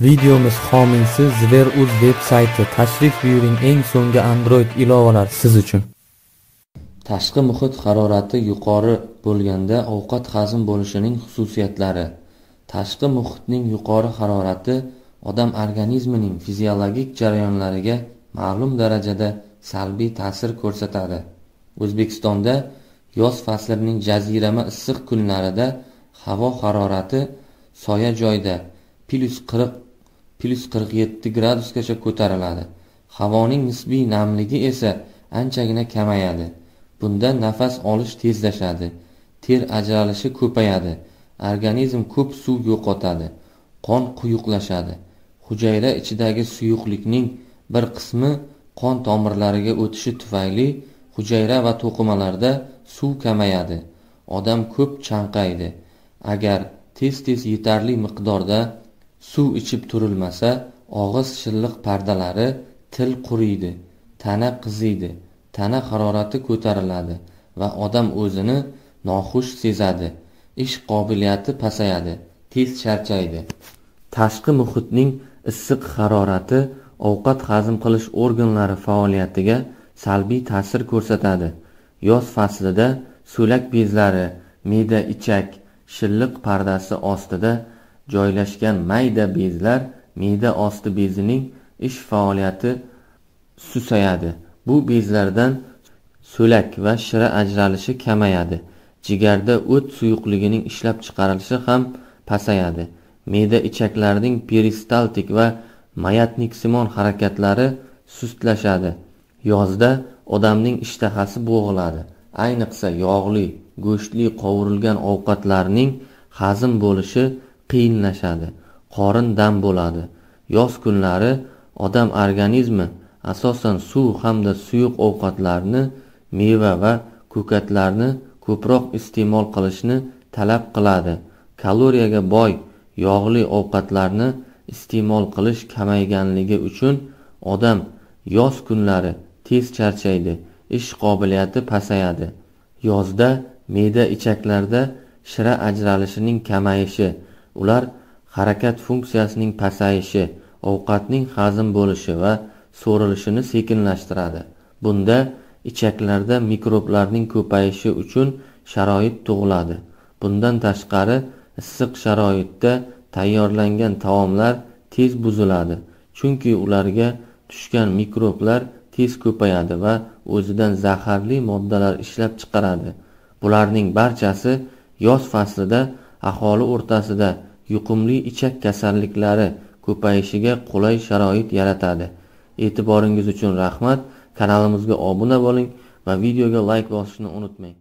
Videomiz homiysi Zver.uz veb-sayti. Tashrif buyuring eng so'nggi Android ilovalar siz uchun. Tashqi muhit harorati yuqori bo'lganda ovqat hazm bo'lishining xususiyatlari. Tashqi muhitning yuqori harorati odam organizmining fiziologik jarayonlariga ma'lum darajada salbiy ta'sir ko'rsatadi. O'zbekistonda yoz faslining jazirama issiq kunlarida havo harorati soya joyda +40 +47 gradusgacha ko'tariladi. Havoning nisbiy namligi esa anchagina kamayadi. Bunda nafas olish tezlashadi, ter ajralishi ko'payadi, organizm ko'p suv yo'qotadi, qon quyuqlashadi. Hujayra ichidagi suyuqlikning bir qismi qon tomirlariga o'tishi tufayli hujayra va to'qimalarda suv kamayadi. Odam ko'p chanqaydi. Agar tez-tez yetarli miqdorda suv ichib turilmasa, og'iz shilliq pardalari, til quriydi, tana qiziydi, tana harorati ko'tariladi va odam o'zini noxush sezadi. Ish qobiliyati pasayadi, tez charchaydi. Tashqi muhitning issiq harorati ovqat hazm qilish organlari faoliyatiga salbiy ta'sir ko'rsatadi. Yoz faslida so'lak bezlari, me'da ichak, shilliq pardasi ostida joylashgan mayda bezlar me'da osti bezining ish faoliyati susayadi. Bu bezlardan so'lak va shira ajralishi kamayadi. Jigarda o't suyuqligining ishlab chiqarilishi ham pasayadi. Me'da ichaklarining peristaltik va mayatniksimon harakatlari sustlashadi. Yozda odamning ishtahasi bo'g'iladi. Ayniqsa yog'li, go'shtli qovurilgan ovqatlarning hazm bo'lishi qiyinlashadi, qorin dam bo'ladi. Yoz kunlari odam organizmi asosan suv hamda suyuq ovqatlarni, meva va ko'katlarni ko'proq iste'mol qilishni talab qiladi. Kaloriyaga boy yog'li ovqatlarni iste'mol qilish kamayganligi uchun odam yoz kunlari tez charchaydi, ish qobiliyati pasayadi. Yozda me'da ichaklarda shira ajralishining kamayishi Ular harakat funksiyasining pasayishi, ovqatning hazm bo'lishi va so'rilishini sekinlashtiradi. Bunda ichaklarda mikroblarning ko'payishi uchun sharoit tug'iladi. Bundan tashqari, issiq sharoitda tayyorlangan taomlar tez buziladi, chunki ularga tushgan mikroblar tez ko'payadi va o'zidan zaharli moddalar ishlab chiqaradi. Bularning barchasi yoz faslida aholi o'rtasida yuqumli ichak kasalliklari ko'payishiga qulay sharoit yaratadi. E'tiboringiz uchun rahmat. Kanalimizga obuna bo'ling va videoga like bosishni unutmang.